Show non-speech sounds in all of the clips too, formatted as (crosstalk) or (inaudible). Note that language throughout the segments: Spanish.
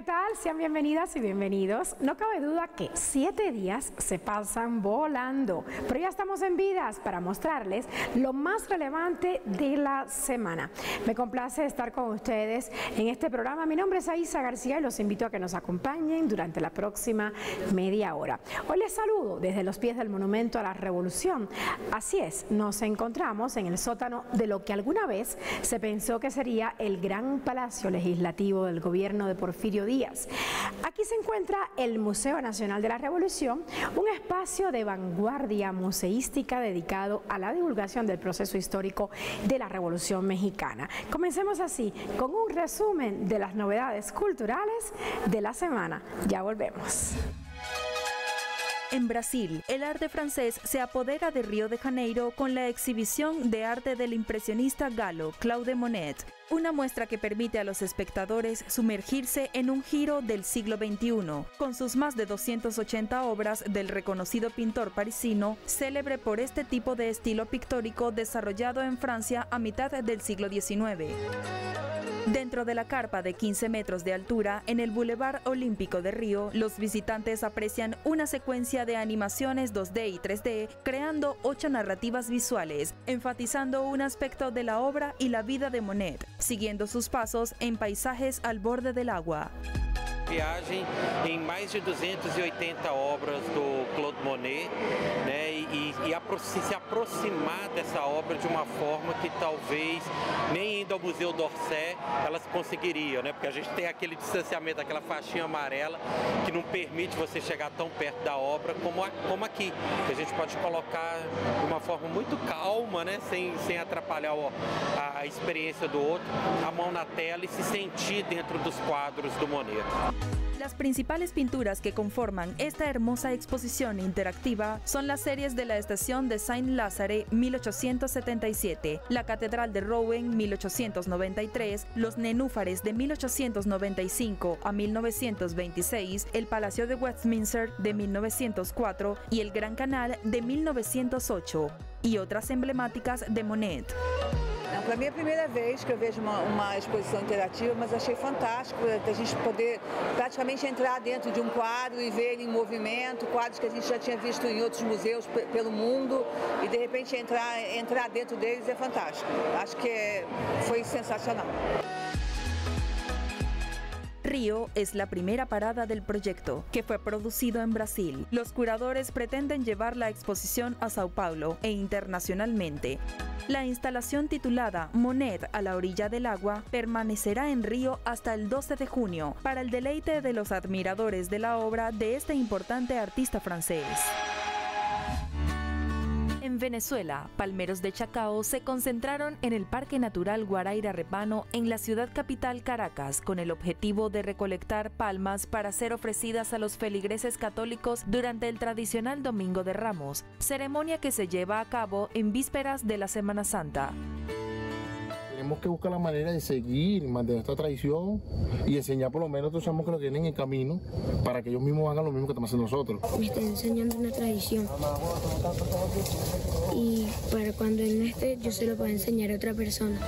¿Qué tal? Sean bienvenidas y bienvenidos. No cabe duda que siete días se pasan volando, pero ya estamos en vidas para mostrarles lo más relevante de la semana. Me complace estar con ustedes en este programa. Mi nombre es Aisa García y los invito a que nos acompañen durante la próxima media hora. Hoy les saludo desde los pies del Monumento a la Revolución. Así es, nos encontramos en el sótano de lo que alguna vez se pensó que sería el gran palacio legislativo del gobierno de Porfirio Aquí se encuentra el Museo Nacional de la Revolución, un espacio de vanguardia museística dedicado a la divulgación del proceso histórico de la Revolución Mexicana. Comencemos así con un resumen de las novedades culturales de la semana. Ya volvemos. En Brasil, el arte francés se apodera de Río de Janeiro con la exhibición de arte del impresionista galo Claude Monet, una muestra que permite a los espectadores sumergirse en un giro del siglo XXI, con sus más de 280 obras del reconocido pintor parisino, célebre por este tipo de estilo pictórico desarrollado en Francia a mitad del siglo XIX. Dentro de la carpa de 15 metros de altura, en el Boulevard Olímpico de Río, los visitantes aprecian una secuencia de animaciones 2D y 3D, creando ocho narrativas visuales, enfatizando un aspecto de la obra y la vida de Monet, siguiendo sus pasos en paisajes al borde del agua. viagem em mais de 280 obras do Claude Monet né, e, e se aproximar dessa obra de uma forma que talvez nem indo ao Museu d'Orsay elas conseguiriam, né, porque a gente tem aquele distanciamento, aquela faixinha amarela que não permite você chegar tão perto da obra como, a, como aqui, que a gente pode colocar de uma forma muito calma, né, sem, sem atrapalhar a, a experiência do outro, a mão na tela e se sentir dentro dos quadros do Monet. Las principales pinturas que conforman esta hermosa exposición interactiva son las series de la estación de Saint-Lazare 1877, la Catedral de Rouen 1893, los Nenúfares de 1895 a 1926, el Palacio de Westminster de 1904 y el Gran Canal de 1908, y otras emblemáticas de Monet. Para mim é a primeira vez que eu vejo uma, uma, exposição interativa, mas achei fantástico a gente poder praticamente entrar dentro de um quadro e ver ele em movimento, quadros que a gente já tinha visto em outros museus pelo mundo e de repente entrar, entrar dentro deles é fantástico. Acho que é, foi sensacional. Río es la primera parada del proyecto, que fue producido en Brasil. Los curadores pretenden llevar la exposición a Sao Paulo e internacionalmente. La instalación titulada Monet a la orilla del agua permanecerá en Río hasta el 12 de junio para el deleite de los admiradores de la obra de este importante artista francés. En Venezuela, palmeros de Chacao se concentraron en el Parque Natural Guaraira Repano en la ciudad capital Caracas con el objetivo de recolectar palmas para ser ofrecidas a los feligreses católicos durante el tradicional Domingo de Ramos, ceremonia que se lleva a cabo en vísperas de la Semana Santa. Tenemos que buscar la manera de seguir, mantener esta tradición y enseñar por lo menos a otros chamos que lo tienen en camino para que ellos mismos hagan lo mismo que estamos haciendo nosotros. Me está enseñando una tradición y para cuando él no esté yo se lo puedo enseñar a otra persona.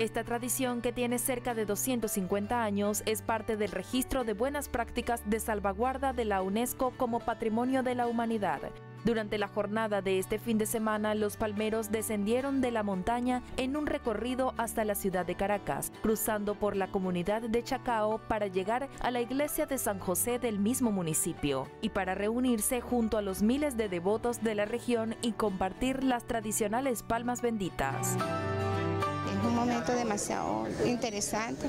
Esta tradición, que tiene cerca de 250 años, es parte del registro de buenas prácticas de salvaguarda de la UNESCO como Patrimonio de la Humanidad. Durante la jornada de este fin de semana, los palmeros descendieron de la montaña en un recorrido hasta la ciudad de Caracas, cruzando por la comunidad de Chacao para llegar a la iglesia de San José del mismo municipio y para reunirse junto a los miles de devotos de la región y compartir las tradicionales palmas benditas. Un momento demasiado interesante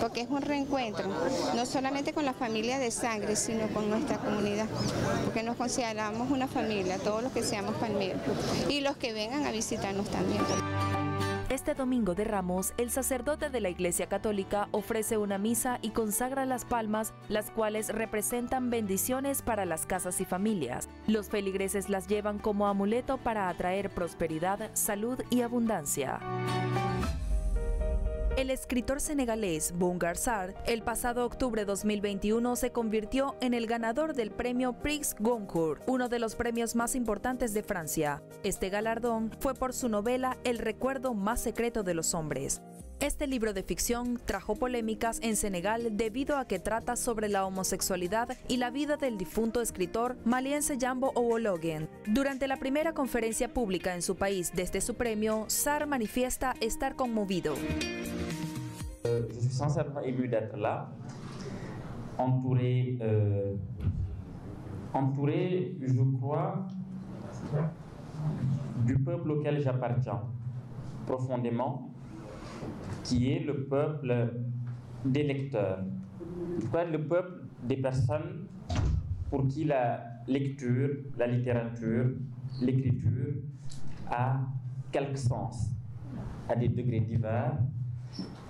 porque es un reencuentro, no solamente con la familia de sangre, sino con nuestra comunidad, porque nos consideramos una familia, todos los que seamos palmeros, y los que vengan a visitarnos también. Este domingo de Ramos, el sacerdote de la Iglesia Católica ofrece una misa y consagra las palmas, las cuales representan bendiciones para las casas y familias. Los feligreses las llevan como amuleto para atraer prosperidad, salud y abundancia. El escritor senegalés Bungar Sarr, el pasado octubre 2021 se convirtió en el ganador del premio Prix Goncourt, uno de los premios más importantes de Francia. Este galardón fue por su novela El recuerdo más secreto de los hombres. Este libro de ficción trajo polémicas en Senegal debido a que trata sobre la homosexualidad y la vida del difunto escritor Maliense Jambo Owologen. Durante la primera conferencia pública en su país desde su premio, Sar manifiesta estar conmovido. Euh, je suis sincèrement ému d'être là, entouré, euh, entouré, je crois, du peuple auquel j'appartiens profondément, qui est le peuple des lecteurs, le peuple des personnes pour qui la lecture, la littérature, l'écriture a quelque sens, à des degrés divers,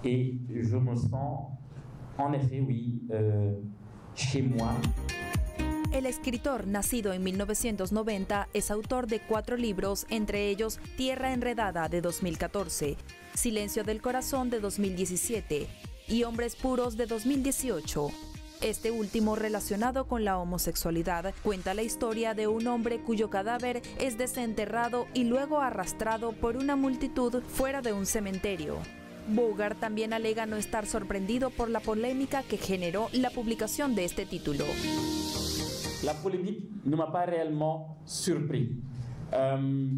me en euh. El escritor, nacido en 1990, es autor de cuatro libros, entre ellos Tierra Enredada de 2014, Silencio del Corazón de 2017 y Hombres Puros de 2018. Este último, relacionado con la homosexualidad, cuenta la historia de un hombre cuyo cadáver es desenterrado y luego arrastrado por una multitud fuera de un cementerio. Bogart también alega no estar sorprendido por la polémica que generó la publicación de este título. La polémique ne m'a pas réellement surpris. Euh,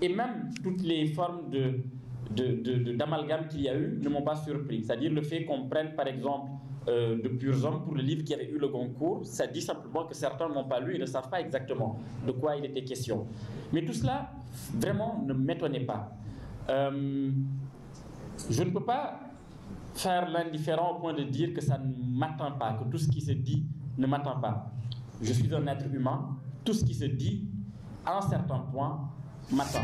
et même toutes les formes de, d'amalgame qu'il y a eu ne m'ont pas surpris. C'est-à-dire le fait qu'on prenne par exemple euh, de purs pour le livre qui avait eu le concours, ça dit simplement que certains n'ont pas lu et ne savent pas exactement de quoi il était question. Mais tout cela vraiment ne m'étonnait pas. Euh, je ne peux pas faire l'indifférent au point de dire que ça ne m'attend pas, que tout ce qui se dit ne m'attend pas. Je suis un être humain, tout ce qui se dit, a un certain point, m'attend.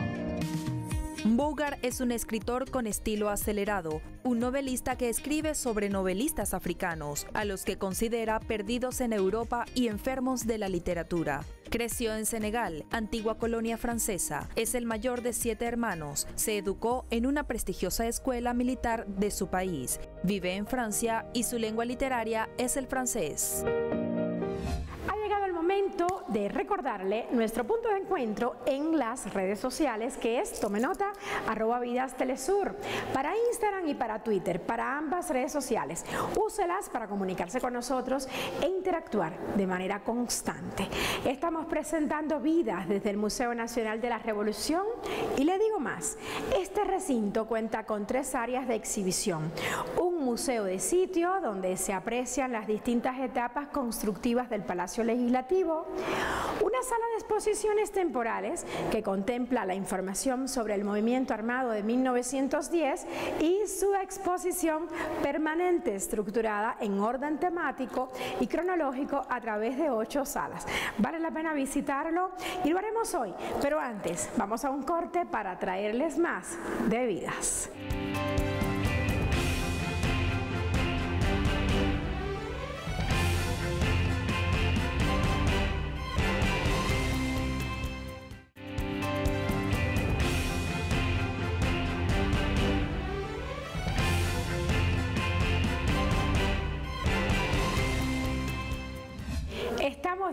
Bogart es un escritor con estilo acelerado, un novelista que escribe sobre novelistas africanos, a los que considera perdidos en Europa y enfermos de la literatura. Creció en Senegal, antigua colonia francesa, es el mayor de siete hermanos, se educó en una prestigiosa escuela militar de su país, vive en Francia y su lengua literaria es el francés de recordarle nuestro punto de encuentro en las redes sociales que es, tome nota, arroba vidas telesur, para Instagram y para Twitter, para ambas redes sociales. Úselas para comunicarse con nosotros e interactuar de manera constante. Estamos presentando vidas desde el Museo Nacional de la Revolución y le digo más, este recinto cuenta con tres áreas de exhibición. Un museo de sitio donde se aprecian las distintas etapas constructivas del Palacio Legislativo, una sala de exposiciones temporales que contempla la información sobre el movimiento armado de 1910 y su exposición permanente estructurada en orden temático y cronológico a través de ocho salas. Vale la pena visitarlo y lo haremos hoy, pero antes vamos a un corte para traerles más de vidas.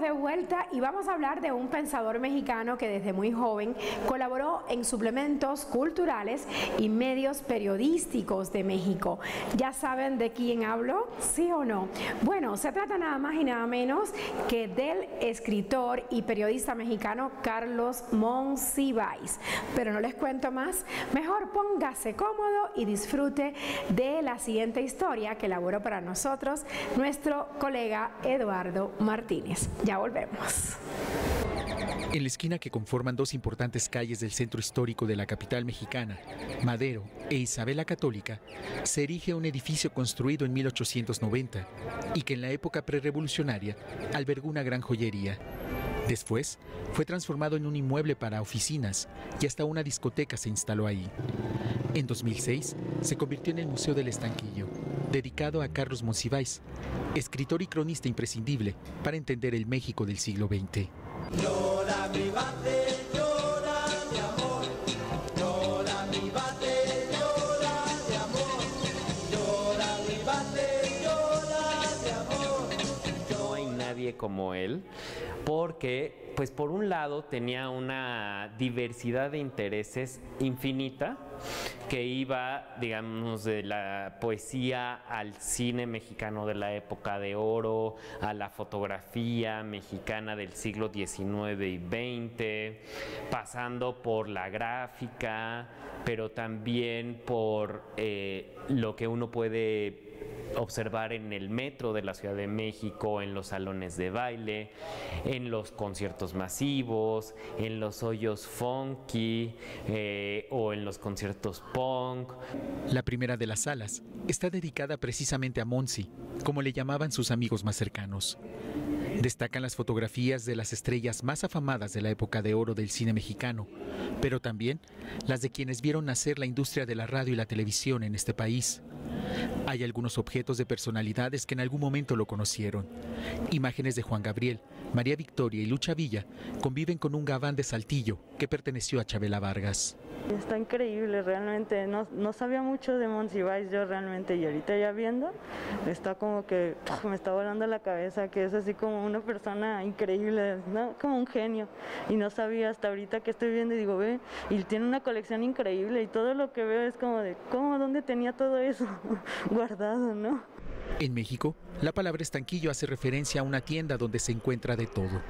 De vuelta y vamos a hablar de un pensador mexicano que desde muy joven colaboró en suplementos culturales y medios periodísticos de México. ¿Ya saben de quién hablo? ¿Sí o no? Bueno, se trata nada más y nada menos que del escritor y periodista mexicano Carlos Monsiváis. Pero no les cuento más, mejor póngase cómodo y disfrute de la siguiente historia que elaboró para nosotros nuestro colega Eduardo Martínez. Volvemos. En la esquina que conforman dos importantes calles del centro histórico de la capital mexicana, Madero e Isabela Católica, se erige un edificio construido en 1890 y que en la época prerevolucionaria albergó una gran joyería. Después, fue transformado en un inmueble para oficinas y hasta una discoteca se instaló ahí. En 2006, se convirtió en el Museo del Estanquillo, dedicado a Carlos Monsiváis, escritor y cronista imprescindible para entender el México del siglo XX. No hay nadie como él, porque, pues por un lado, tenía una diversidad de intereses infinita que iba, digamos, de la poesía al cine mexicano de la época de oro, a la fotografía mexicana del siglo XIX y XX, pasando por la gráfica, pero también por eh, lo que uno puede observar en el metro de la Ciudad de México, en los salones de baile, en los conciertos masivos, en los hoyos funky eh, o en los conciertos punk. La primera de las salas está dedicada precisamente a Monsi, como le llamaban sus amigos más cercanos. Destacan las fotografías de las estrellas más afamadas de la época de oro del cine mexicano, pero también las de quienes vieron nacer la industria de la radio y la televisión en este país. Hay algunos objetos de personalidades que en algún momento lo conocieron. Imágenes de Juan Gabriel, María Victoria y Lucha Villa conviven con un gabán de Saltillo que perteneció a Chabela Vargas. Está increíble, realmente. No, no sabía mucho de Monsiváis yo realmente y ahorita ya viendo, está como que me está volando la cabeza, que es así como una persona increíble, ¿no? como un genio. Y no sabía hasta ahorita que estoy viendo y digo, ve, y tiene una colección increíble y todo lo que veo es como de, ¿cómo? ¿Dónde tenía todo eso (laughs) guardado, no? En México, la palabra estanquillo hace referencia a una tienda donde se encuentra de todo.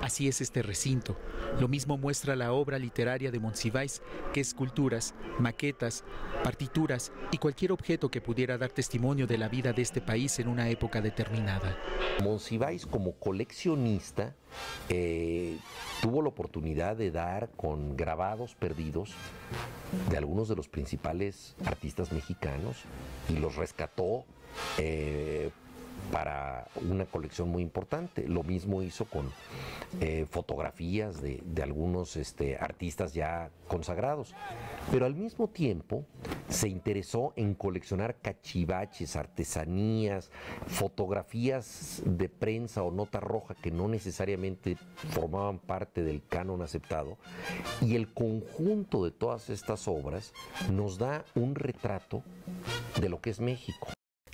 Así es este recinto. Lo mismo muestra la obra literaria de Monsiváis, que esculturas, maquetas, partituras y cualquier objeto que pudiera dar testimonio de la vida de este país en una época determinada. Monsiváis como coleccionista eh, tuvo la oportunidad de dar con grabados perdidos de algunos de los principales artistas mexicanos y los rescató eh, para una colección muy importante. Lo mismo hizo con eh, fotografías de, algunos este, artistas ya consagrados. Pero al mismo tiempo se interesó en coleccionar cachivaches, artesanías, fotografías de prensa o nota roja que no necesariamente formaban parte del canon aceptado. Y el conjunto de todas estas obras nos da un retrato de lo que es México.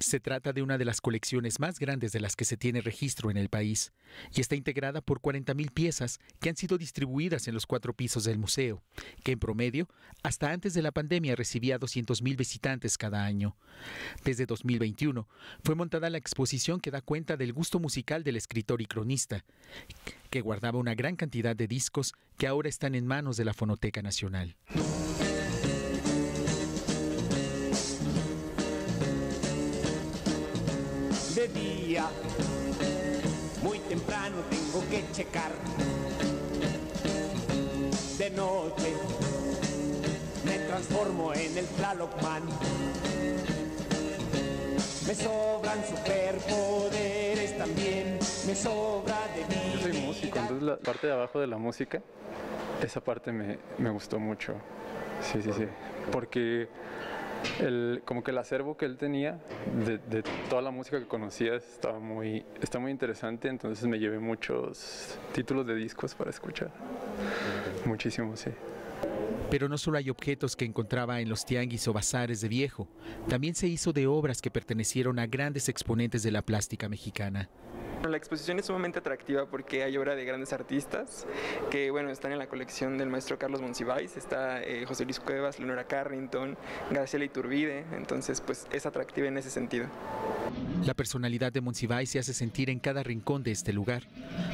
Se trata de una de las colecciones más grandes de las que se tiene registro en el país y está integrada por 40.000 piezas que han sido distribuidas en los cuatro pisos del museo, que en promedio, hasta antes de la pandemia, recibía 200.000 visitantes cada año. Desde 2021 fue montada la exposición que da cuenta del gusto musical del escritor y cronista, que guardaba una gran cantidad de discos que ahora están en manos de la Fonoteca Nacional. Día. Muy temprano tengo que checar. De noche me transformo en el Tlalocman. Me sobran superpoderes también, me sobra de Yo soy músico, entonces la parte de abajo de la música, esa parte me, me gustó mucho. Sí, sí, sí. Porque el, como que el acervo que él tenía de, toda la música que conocía estaba muy, está muy interesante, entonces me llevé muchos títulos de discos para escuchar. Muchísimo, sí. Pero no solo hay objetos que encontraba en los tianguis o bazares de viejo, también se hizo de obras que pertenecieron a grandes exponentes de la plástica mexicana. La exposición es sumamente atractiva porque hay obra de grandes artistas que bueno, están en la colección del maestro Carlos Monsiváis, está eh, José Luis Cuevas, Leonora Carrington, Graciela Iturbide, entonces pues es atractiva en ese sentido. La personalidad de Monsiváis se hace sentir en cada rincón de este lugar.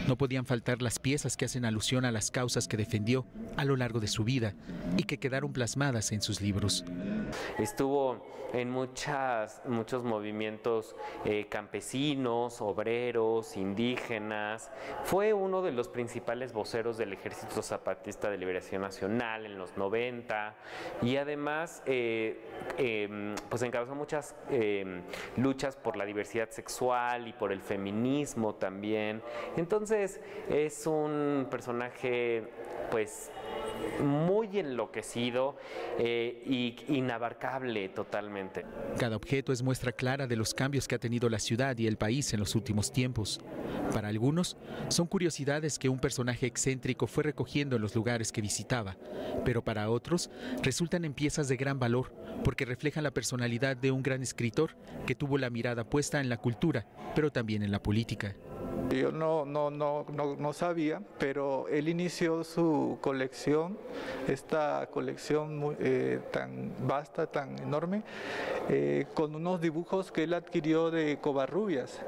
No podían faltar las piezas que hacen alusión a las causas que defendió a lo largo de su vida y que quedaron plasmadas en sus libros. Estuvo en muchas, muchos movimientos eh, campesinos, obreros, indígenas. Fue uno de los principales voceros del Ejército Zapatista de Liberación Nacional en los 90 y además eh, eh, pues encabezó muchas luchas por la diversidad sexual y por el feminismo también. Entonces es un personaje pues muy enloquecido y inabarcable totalmente. Cada objeto es muestra clara de los cambios que ha tenido la ciudad y el país en los últimos tiempos. Para algunos, son curiosidades que un personaje excéntrico fue recogiendo en los lugares que visitaba, pero para otros resultan en piezas de gran valor porque reflejan la personalidad de un gran escritor que tuvo la mirada puesta en la cultura, pero también en la política. Yo no, no, no, no, no sabía, pero él inició su colección, esta colección eh, tan vasta, tan enorme, eh, con unos dibujos que él adquirió de Covarrubias.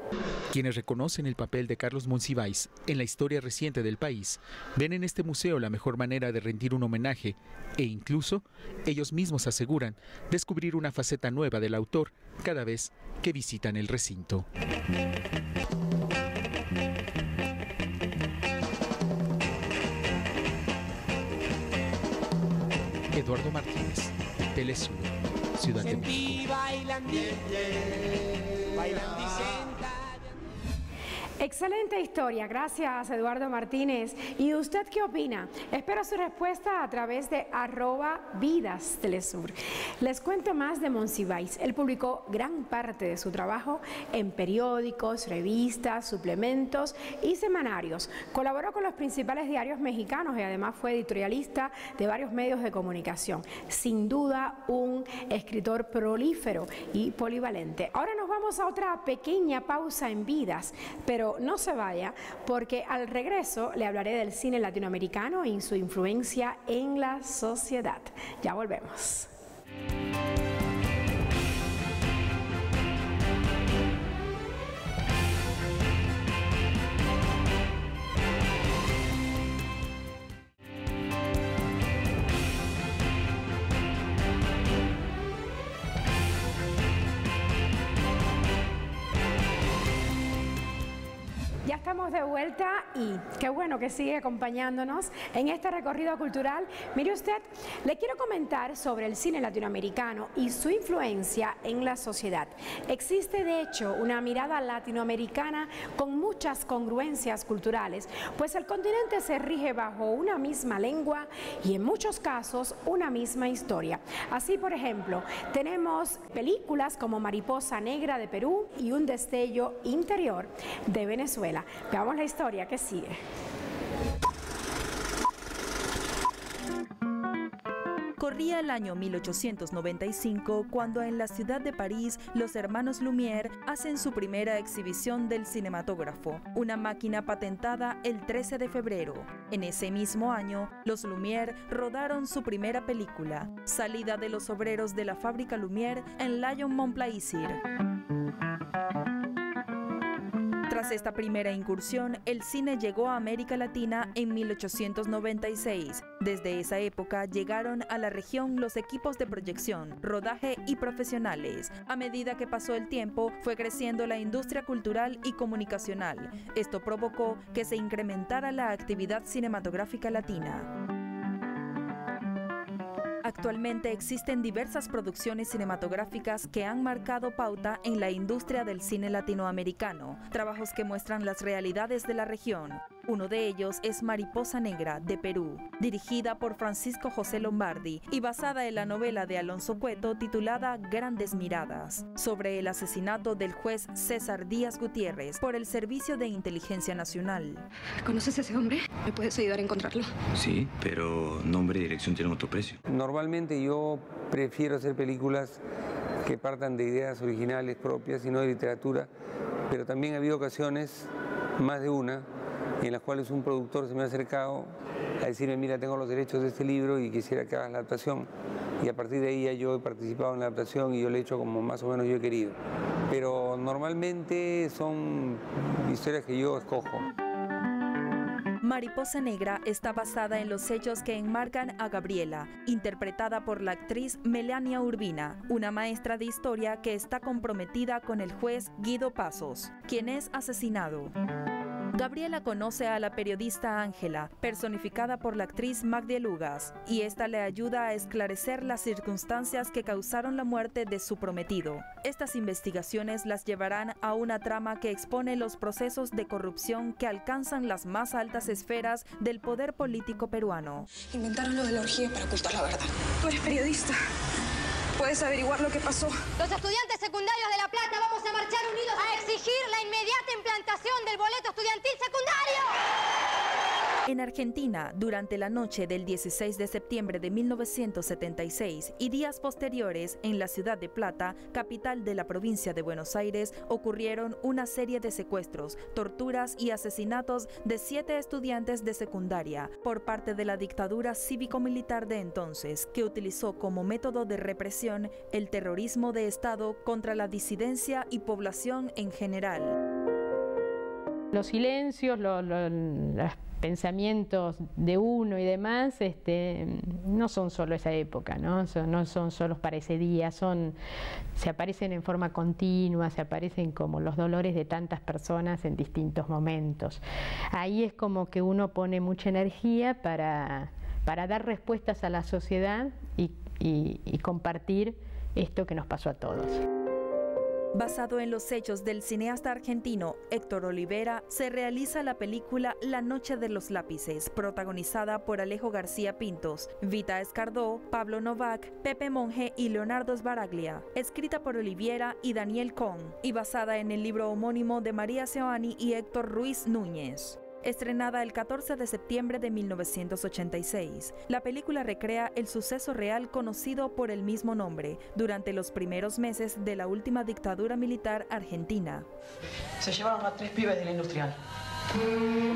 Quienes reconocen el papel de Carlos Monsiváis en la historia reciente del país ven en este museo la mejor manera de rendir un homenaje e incluso ellos mismos aseguran descubrir una faceta nueva del autor cada vez que visitan el recinto. Eduardo Martínez, Telesur, Ciudad de México. Excelente historia, gracias Eduardo Martínez. ¿Y usted qué opina? Espero su respuesta a través de arroba vidas telesur. Les cuento más de Monsiváis. Él publicó gran parte de su trabajo en periódicos, revistas, suplementos y semanarios. Colaboró con los principales diarios mexicanos y además fue editorialista de varios medios de comunicación. Sin duda un escritor prolífero y polivalente. Ahora nos vamos a otra pequeña pausa en vidas, pero no se vaya porque al regreso le hablaré del cine latinoamericano y su influencia en la sociedad. Ya volvemos. Y qué bueno que sigue acompañándonos en este recorrido cultural. Mire usted, le quiero comentar sobre el cine latinoamericano y su influencia en la sociedad. Existe de hecho una mirada latinoamericana con muchas congruencias culturales, pues el continente se rige bajo una misma lengua y en muchos casos una misma historia. Así, por ejemplo, tenemos películas como Mariposa Negra de Perú y Un destello interior de Venezuela. Veamos la historia que sigue. Corría el año 1895 cuando en la ciudad de París los hermanos Lumière hacen su primera exhibición del cinematógrafo, una máquina patentada el 13 de febrero. En ese mismo año, los Lumière rodaron su primera película, Salida de los obreros de la fábrica Lumière en Lyon Montplaisir. Tras esta primera incursión, el cine llegó a América Latina en 1896. Desde esa época llegaron a la región los equipos de proyección, rodaje y profesionales. A medida que pasó el tiempo, fue creciendo la industria cultural y comunicacional. Esto provocó que se incrementara la actividad cinematográfica latina. Actualmente existen diversas producciones cinematográficas que han marcado pauta en la industria del cine latinoamericano, trabajos que muestran las realidades de la región. Uno de ellos es Mariposa Negra, de Perú, dirigida por Francisco José Lombardi y basada en la novela de Alonso Cueto titulada Grandes Miradas, sobre el asesinato del juez César Díaz Gutiérrez por el Servicio de Inteligencia Nacional. ¿Conoces a ese hombre? ¿Me puedes ayudar a encontrarlo? Sí, pero nombre y dirección tienen otro precio. Normalmente yo prefiero hacer películas que partan de ideas originales propias y no de literatura, pero también ha habido ocasiones, más de una, en las cuales un productor se me ha acercado a decirme, mira, tengo los derechos de este libro y quisiera que hagas la adaptación. Y a partir de ahí ya yo he participado en la adaptación y yo lo he hecho como más o menos yo he querido. Pero normalmente son historias que yo escojo. Mariposa Negra está basada en los hechos que enmarcan a Gabriela, interpretada por la actriz Melania Urbina, una maestra de historia que está comprometida con el juez Guido Pasos, quien es asesinado. Gabriela conoce a la periodista Ángela, personificada por la actriz Magdia Lugas, y esta le ayuda a esclarecer las circunstancias que causaron la muerte de su prometido. Estas investigaciones las llevarán a una trama que expone los procesos de corrupción que alcanzan las más altas esferas del poder político peruano. Inventaron lo de la orgía para ocultar la verdad. Tú eres periodista. Puedes averiguar lo que pasó. Los estudiantes secundarios de La Plata vamos a exigir la inmediata implantación del boleto estudiantil secundario. En Argentina, durante la noche del 16 de septiembre de 1976 y días posteriores en la ciudad de Plata, capital de la provincia de Buenos Aires, ocurrieron una serie de secuestros, torturas y asesinatos de siete estudiantes de secundaria por parte de la dictadura cívico-militar de entonces, que utilizó como método de represión el terrorismo de Estado contra la disidencia y población en general. Los silencios, lo, lo, las pensamientos de uno y demás este, no son solo esa época, ¿no? Son, no son solo para ese día, son, se aparecen en forma continua, se aparecen como los dolores de tantas personas en distintos momentos. Ahí es como que uno pone mucha energía para, para dar respuestas a la sociedad y compartir esto que nos pasó a todos. Basado en los hechos del cineasta argentino Héctor Olivera, se realiza la película La Noche de los Lápices, protagonizada por Alejo García Pintos, Vita Escardó, Pablo Novak, Pepe Monge y Leonardo Sbaraglia, escrita por Oliviera y Daniel Cohn, y basada en el libro homónimo de María Seoani y Héctor Ruiz Núñez estrenada el 14 de septiembre de 1986. La película recrea el suceso real conocido por el mismo nombre durante los primeros meses de la última dictadura militar argentina. Se llevaron a tres pibes de la industrial.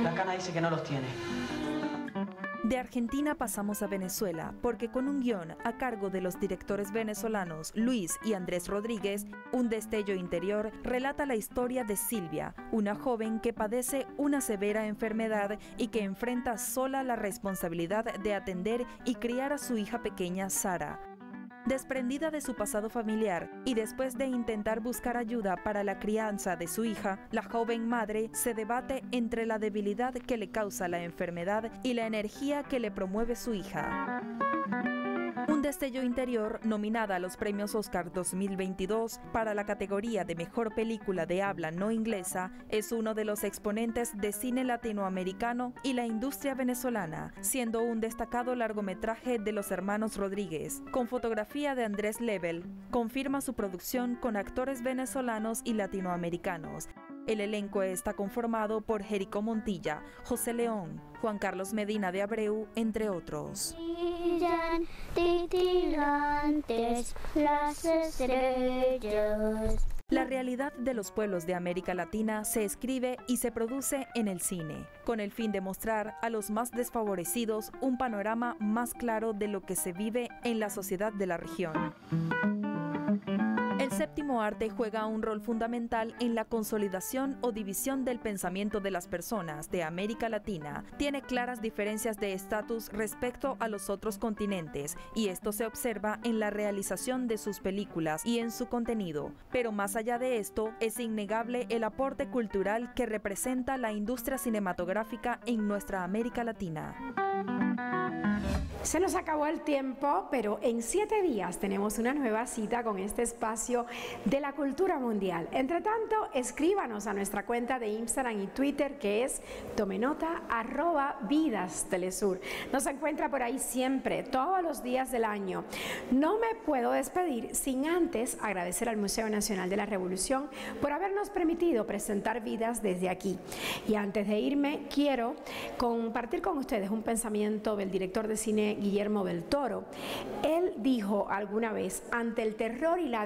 La cana dice que no los tiene. De Argentina pasamos a Venezuela, porque con un guion a cargo de los directores venezolanos Luis y Andrés Rodríguez, Un destello interior relata la historia de Silvia, una joven que padece una severa enfermedad y que enfrenta sola la responsabilidad de atender y criar a su hija pequeña Sara. Desprendida de su pasado familiar y después de intentar buscar ayuda para la crianza de su hija, la joven madre se debate entre la debilidad que le causa la enfermedad y la energía que le promueve su hija. Un destello interior, nominada a los premios Oscar 2022 para la categoría de Mejor Película de Habla No Inglesa, es uno de los exponentes de cine latinoamericano y la industria venezolana, siendo un destacado largometraje de los hermanos Rodríguez, con fotografía de Andrés Lebel. Confirma su producción con actores venezolanos y latinoamericanos. El elenco está conformado por Jerico Montilla, José León, Juan Carlos Medina de Abreu, entre otros. Brillan titilantes las estrellas. La realidad de los pueblos de América Latina se escribe y se produce en el cine, con el fin de mostrar a los más desfavorecidos un panorama más claro de lo que se vive en la sociedad de la región. Séptimo arte juega un rol fundamental en la consolidación o división del pensamiento de las personas de América Latina. Tiene claras diferencias de estatus respecto a los otros continentes y esto se observa en la realización de sus películas y en su contenido. Pero más allá de esto, es innegable el aporte cultural que representa la industria cinematográfica en nuestra América Latina. Se nos acabó el tiempo, pero en siete días tenemos una nueva cita con este espacio de la cultura mundial. Entre tanto, escríbanos a nuestra cuenta de Instagram y Twitter que es tomenota arroba vidas. Nos encuentra por ahí siempre, todos los días del año. No me puedo despedir sin antes agradecer al Museo Nacional de la Revolución por habernos permitido presentar vidas desde aquí. Y antes de irme, quiero compartir con ustedes un pensamiento del director de cine Guillermo del Toro. Él dijo alguna vez, ante el terror y la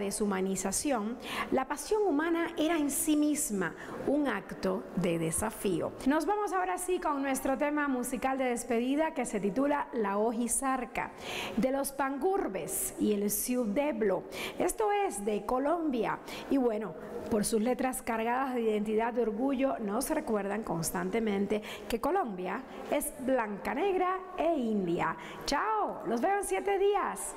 la pasión humana era en sí misma un acto de desafío. Nos vamos ahora sí con nuestro tema musical de despedida que se titula La Ojizarca, de los Pangurbes y el Ciudeblo. Esto es de Colombia y bueno, por sus letras cargadas de identidad de orgullo, nos recuerdan constantemente que Colombia es blanca, negra e india. Chao, los veo en siete días.